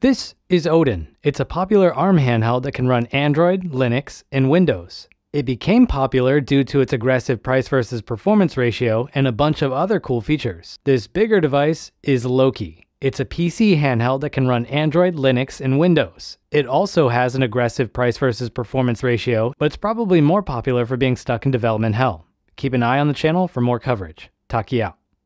This is Odin. It's a popular ARM handheld that can run Android, Linux, and Windows. It became popular due to its aggressive price versus performance ratio and a bunch of other cool features. This bigger device is Loki. It's a PC handheld that can run Android, Linux, and Windows. It also has an aggressive price versus performance ratio, but it's probably more popular for being stuck in development hell. Keep an eye on the channel for more coverage. Taki out.